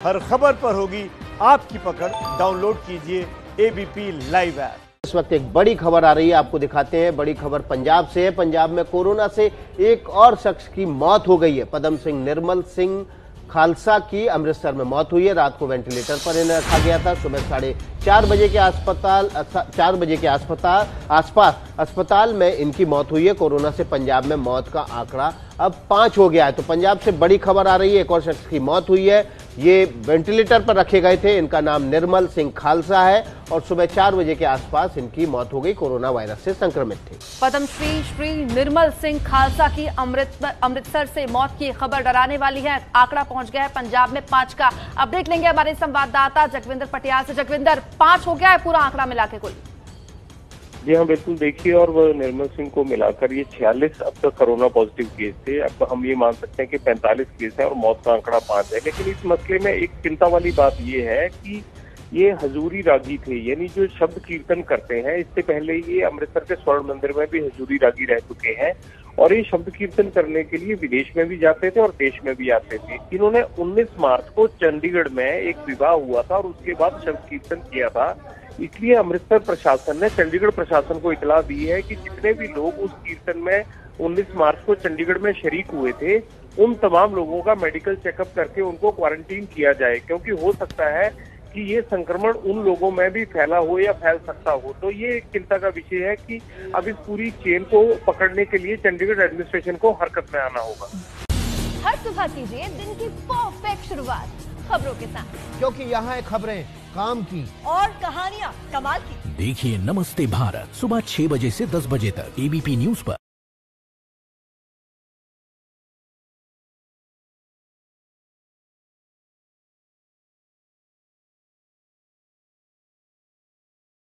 हर खबर पर होगी आपकी पकड़। डाउनलोड कीजिए एबीपी लाइव ऐप इस वक्त एक बड़ी खबर आ रही है, आपको दिखाते हैं। बड़ी खबर पंजाब से है। पंजाब में कोरोना से एक और शख्स की मौत हो गई है। पदम सिंह, निर्मल सिंह खालसा की अमृतसर में मौत हुई है। रात को वेंटिलेटर पर इन्हें रखा गया था। सुबह साढ़े चार बजे के अस्पताल चार बजे के अस्पताल, आसपास अस्पताल में इनकी मौत हुई है। कोरोना से पंजाब में मौत का आंकड़ा अब पाँच हो गया है। तो पंजाब से बड़ी खबर आ रही है। एक और शख्स की मौत हुई है। ये वेंटिलेटर पर रखे गए थे। इनका नाम निर्मल सिंह खालसा है और सुबह चार बजे के आसपास इनकी मौत हो गई। कोरोना वायरस से संक्रमित थे। पद्म श्री निर्मल सिंह खालसा की अमृत अमृतसर से मौत की खबर डराने वाली है। आंकड़ा पहुँच गया है पंजाब में पाँच का। अब देख लेंगे हमारे संवाददाता जगविंदर पटियाल से। जगविंदर, पाँच हो गया है पूरा आंकड़ा मिला के कुल। जी हाँ बिल्कुल देखिए, और वो निर्मल सिंह को मिलाकर ये छियालीस अब तक कोरोना पॉजिटिव केस थे। अब हम ये मान सकते हैं कि पैंतालीस केस हैं और मौत का आंकड़ा पाँच है। लेकिन इस मसले में एक चिंता वाली बात ये है कि ये हजूरी रागी थे, यानी जो शब्द कीर्तन करते हैं, इससे पहले ये अमृतसर के स्वर्ण मंदिर में भी हजूरी रागी रह चुके हैं, और ये शब्द कीर्तन करने के लिए विदेश में भी जाते थे और देश में भी आते थे। इन्होंने 19 मार्च को चंडीगढ़ में एक विवाह हुआ था और उसके बाद शब्द कीर्तन किया था। इसलिए अमृतसर प्रशासन ने, चंडीगढ़ प्रशासन को इतला दी है कि जितने भी लोग उस कीर्तन में 19 मार्च को चंडीगढ़ में शरीक हुए थे, उन तमाम लोगों का मेडिकल चेकअप करके उनको क्वारंटीन किया जाए, क्योंकि हो सकता है कि ये संक्रमण उन लोगों में भी फैला हो या फैल सकता हो। तो ये एक चिंता का विषय है कि अब इस पूरी चेन को पकड़ने के लिए चंडीगढ़ एडमिनिस्ट्रेशन को हरकत में आना होगा। हर सुबह कीजिए दिन की परफेक्ट शुरुआत खबरों के साथ। क्योंकि यहाँ है खबरें काम की। और कहानियाँ कमाल की। देखिए नमस्ते भारत सुबह छह बजे से दस बजे तक एबीपी न्यूज़ पर।